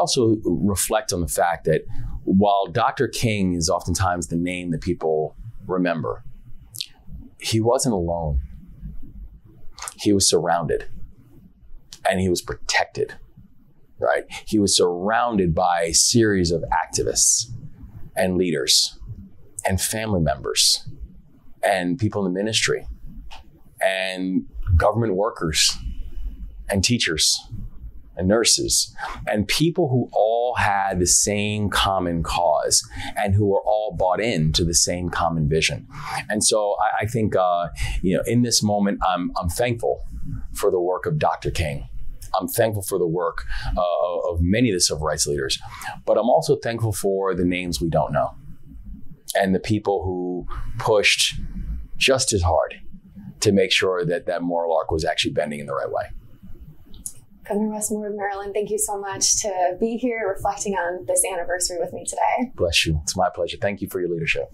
also reflect on the fact that while Dr. King is oftentimes the name that people remember, he wasn't alone. He was surrounded and he was protected, right? He was surrounded by a series of activists and leaders and family members and people in the ministry and government workers and teachers and nurses and people who all had the same common cause and who were all bought into the same common vision. And so I, I think, uh, you know, in this moment, I'm, I'm thankful for the work of Dr. King. I'm thankful for the work uh, of many of the civil rights leaders, but I'm also thankful for the names we don't know and the people who pushed just as hard to make sure that that moral arc was actually bending in the right way. Governor Wes Moore of Maryland, thank you so much to be here reflecting on this anniversary with me today. Bless you. It's my pleasure. Thank you for your leadership.